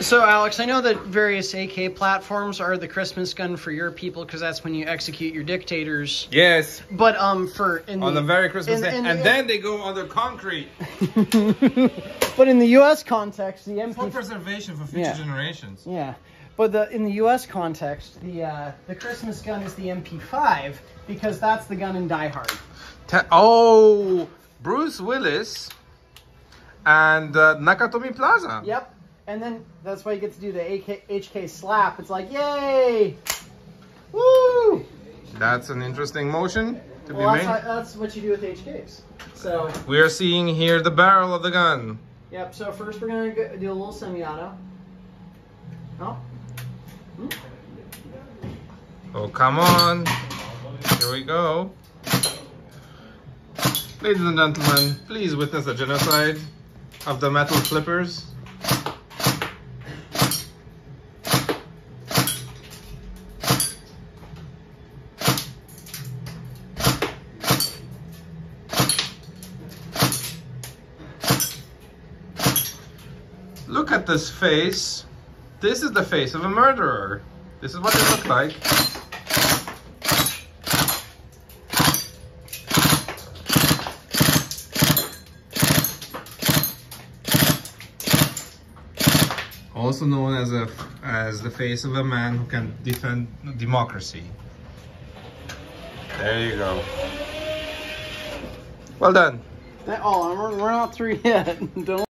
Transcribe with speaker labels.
Speaker 1: So, Alex, I know that various AK platforms are the Christmas gun for your people because that's when you execute your dictators.
Speaker 2: Yes,
Speaker 1: But um, for in
Speaker 2: on the very Christmas
Speaker 1: in-
Speaker 2: day.
Speaker 1: in-
Speaker 2: and then they go under concrete.
Speaker 1: but in the U.S. context, the
Speaker 2: For
Speaker 1: MP.
Speaker 2: preservation for future
Speaker 1: Yeah.
Speaker 2: generations.
Speaker 1: Yeah, but the in the U.S. context, the uh, the Christmas gun is the MP5 because that's the gun in Die Hard.
Speaker 2: Ta- oh, Bruce Willis and uh, Nakatomi Plaza.
Speaker 1: Yep. And then that's why you get to do the AK, HK slap. It's like, yay! Woo!
Speaker 2: That's an interesting motion to
Speaker 1: Well,
Speaker 2: be
Speaker 1: that's,
Speaker 2: made.
Speaker 1: how, that's what you do with HKs. So,
Speaker 2: We are seeing here the barrel of the gun.
Speaker 1: yep. So first we're gonna go, do a little semi-auto. Oh. Hmm.
Speaker 2: Oh, come on. Here we go. Ladies and gentlemen, please witness a genocide of the metal flippers. Look at this face. This is the face of a murderer. This is what they look like. Also known as a as the face of a man who can defend democracy. There you go. Well done.
Speaker 1: That, oh, we're, we're not through yet. Don't